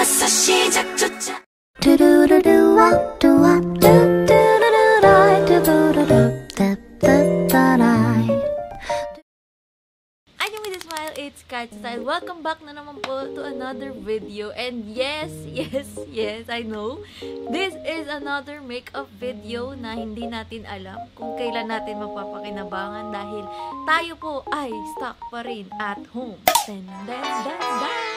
벌써 시작조차 Anyo with a smile, it's Kat Style. Welcome back na naman po to another video. And yes, yes, yes, I know. This is another makeup video na hindi natin alam kung kailan natin mapapakinabangan dahil tayo po ay stuck pa rin at home. Dan, dan, dan, dan.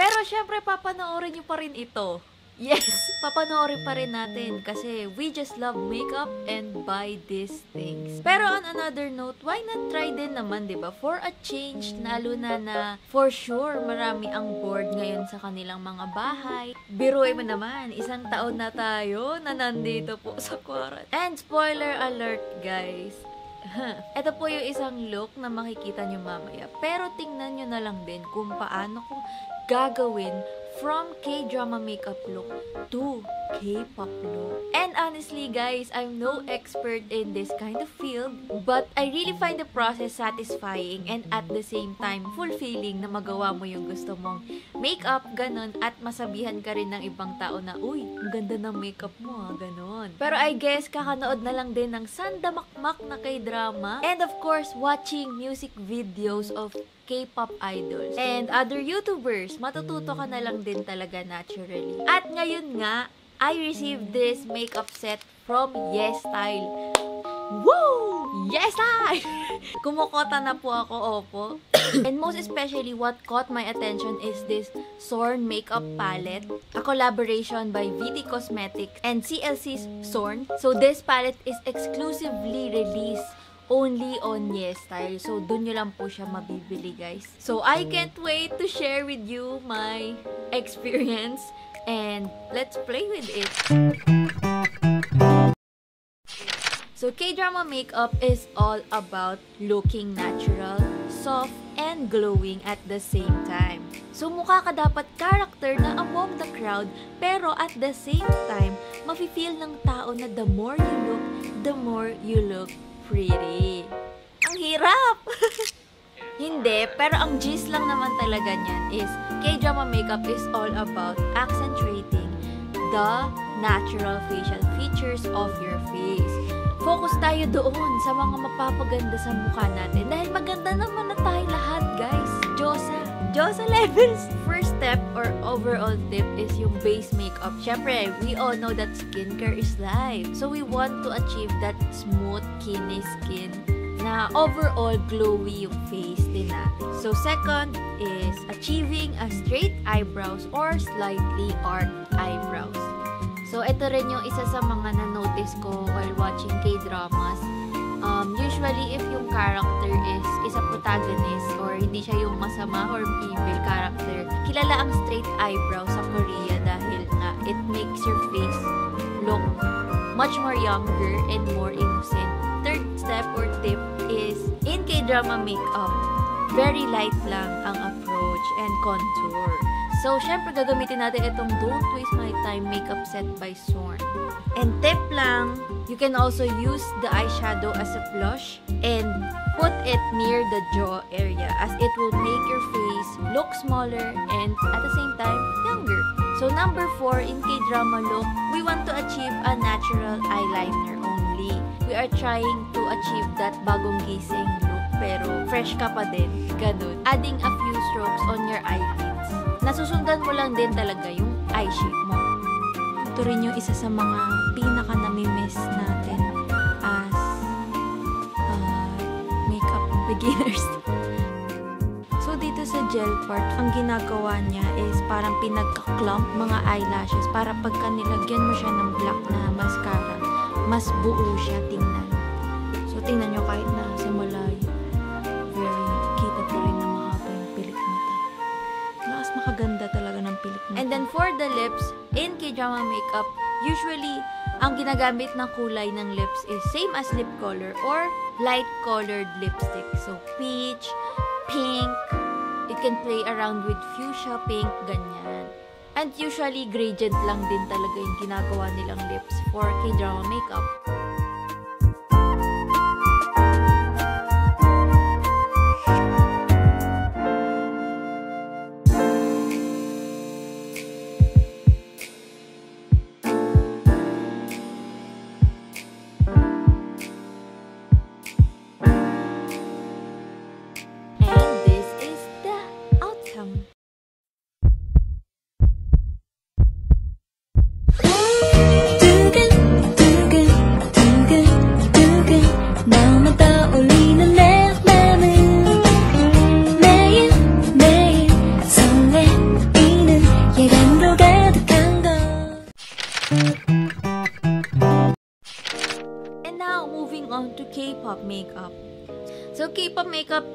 Pero syempre, papanoorin nyo pa rin ito. Yes, papanoorin pa rin natin kasi we just love makeup and buy these things. Pero on another note, why not try din naman, 'di ba? For a change, lalo na na for sure marami ang bored ngayon sa kanilang mga bahay. Biruin mo naman, isang taon na tayo na nandito po sa quarantine. And spoiler alert, guys. Ito po yung isang look na makikita nyo mamaya. Pero tingnan nyo na lang din kung paano ko gagawin from K-drama makeup look to K-pop look. And honestly, guys, I'm no expert in this kind of field, but I really find the process satisfying and at the same time fulfilling na magawa mo yung gusto mong makeup, ganon, at masabihan ka rin ng ibang tao na, uy, ang ganda ng makeup mo, ha, ganon. Pero I guess, kakanood na lang din ng sandamakmak na K-drama. And of course, watching music videos of K-pop idols and other YouTubers. Matututo ka na lang din talaga naturally. At ngayon nga, I received this makeup set from Yes Style. Woo! Yes, I! Kumukota na po ako, opo. And most especially, what caught my attention is this Sorn makeup palette. A collaboration by VT Cosmetics and CLC's Sorn. So, this palette is exclusively released only on Yes Style. So, dun nyo lang po siya mabibili, guys. So, I can't wait to share with you my experience and let's play with it. So, K-drama makeup is all about looking natural, soft, and glowing at the same time. So, mukha ka dapat character na among the crowd, pero at the same time, mafe-feel ng tao na the more you look, the more you look pretty. Ang hirap! Hindi, pero ang gist lang naman talaga niyan is K-drama makeup is all about accentuating the natural facial features of your face. Focus tayo doon sa mga mapapaganda sa mukha natin dahil maganda naman na tayo lahat, guys. Diyosa. Diyosa levels. First step or overall tip is yung base makeup. Syempre, we all know that skincare is life. So, we want to achieve that smooth, skinny skin na overall glowy yung face din natin. So, second is achieving a straight eyebrows or slightly arched eyebrows. So, ito rin yung isa sa mga na-notice ko while watching K-dramas. Um, usually, if yung character is isa protagonist or hindi siya yung masama or evil character, kilala ang straight eyebrow sa Korea dahil nga it makes your face look much more younger and more innocent. Step or tip is in K-drama makeup, very light lang ang approach and contour. So, syempre, gagamitin natin itong Don't Waste My Time Makeup Set by Sorn. And tip lang, you can also use the eyeshadow as a blush and put it near the jaw area as it will make your face look smaller and at the same time, younger. So, number four, in K-drama look, we want to achieve a natural eyeliner only. We are trying to achieve that bagong gising look pero fresh ka pa din. Ganun. Adding a few strokes on your eyelids nasusundan mo lang din talaga yung eye shape mo. Ito rin yung isa sa mga pinaka namimiss natin as uh, makeup beginners. so, dito sa gel part, ang ginagawa niya is parang pinagka-clump mga eyelashes para pagka nilagyan mo siya ng black na mascara, mas buo siya tingnan. So, tingnan nyo kahit na sa malayo, very kita pa rin na mahaba yung pilik mata. Lakas makaganda talaga ng pilik mata. And then for the lips, in K-drama makeup, usually, ang ginagamit na kulay ng lips is same as lip color or light colored lipstick. So, peach, pink, it can play around with fuchsia, pink, ganyan. And usually, gradient lang din talaga yung ginagawa nilang lips for K-drama makeup.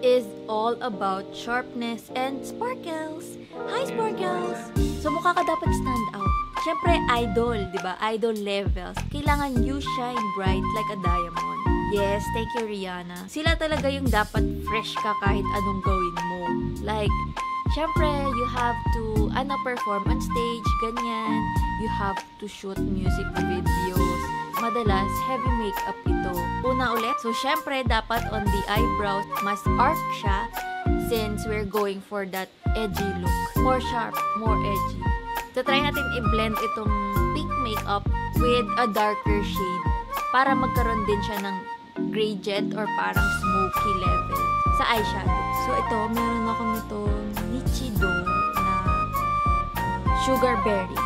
Is all about sharpness and sparkles. Hi, sparkles! So, mukha ka dapat stand out. Siyempre, idol, di ba? Idol levels. Kailangan you shine bright like a diamond. Yes, thank you, Rihanna. Sila talaga yung dapat fresh ka kahit anong gawin mo. Like, syempre, you have to, ano, perform on stage, ganyan. You have to shoot music videos. Madalas, heavy makeup ito. Una ulit, so syempre, dapat on the eyebrows, mas arc siya since we're going for that edgy look. More sharp, more edgy. So, try natin i-blend itong pink makeup with a darker shade para magkaroon din siya ng gradient or parang smoky level sa eyeshadow. So, ito, meron ako nito Nichido na Sugar Berry.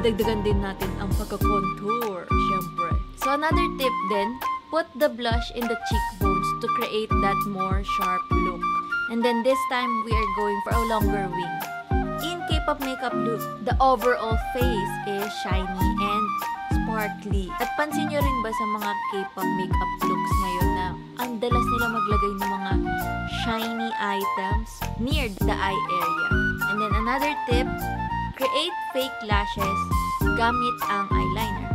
Dadagdagan din natin ang pagka-contour, syempre. So, another tip din, put the blush in the cheekbones to create that more sharp look. And then this time, we are going for a longer wing. In K-pop makeup look, the overall face is shiny and sparkly. At pansin nyo rin ba sa mga K-pop makeup looks ngayon na ang dalas nila maglagay ng mga shiny items near the eye area. And then another tip, create fake lashes gamit ang eyeliner.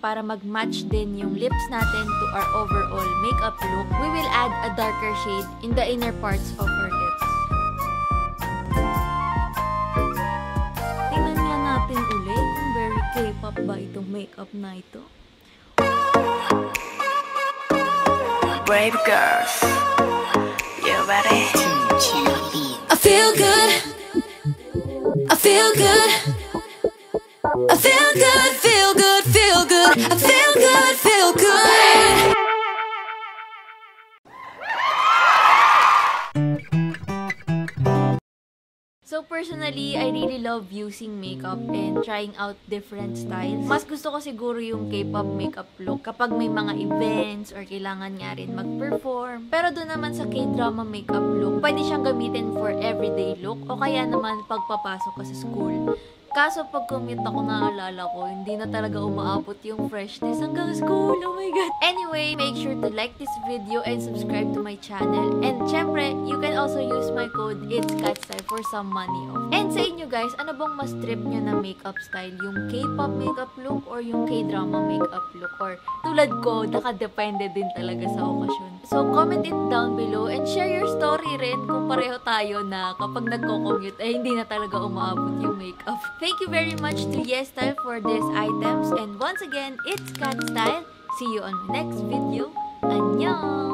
para mag-match din yung lips natin to our overall makeup look, we will add a darker shade in the inner parts of our lips. Tingnan nga natin ulit kung very K-pop ba itong makeup na ito. Brave girls, ready? I feel good. I feel good. I feel good, feel good, feel good. I feel good, feel good. So personally, I really love using makeup and trying out different styles. Mas gusto ko siguro yung K-pop makeup look kapag may mga events or kailangan nga rin mag-perform. Pero doon naman sa K-drama makeup look, pwede siyang gamitin for everyday look o kaya naman pagpapasok ka sa school. Kaso pag commute ako naalala ko, hindi na talaga umaabot yung freshness hanggang school. Oh my God. Anyway, make sure to like this video and subscribe to my channel. And syempre, you can also use my code It's Katsai for some money off. And sa inyo guys, ano bang mas trip nyo na makeup style? Yung K-pop makeup look or yung K-drama makeup look? Or tulad ko, nakadepende din talaga sa okasyon. So comment it down below and share your story rin kung pareho tayo na kapag nagko-commute, eh hindi na talaga umaabot yung makeup. Thank you very much to Yes Style for these items. And once again, it's Cat Style. See you on the next video. Annyeong!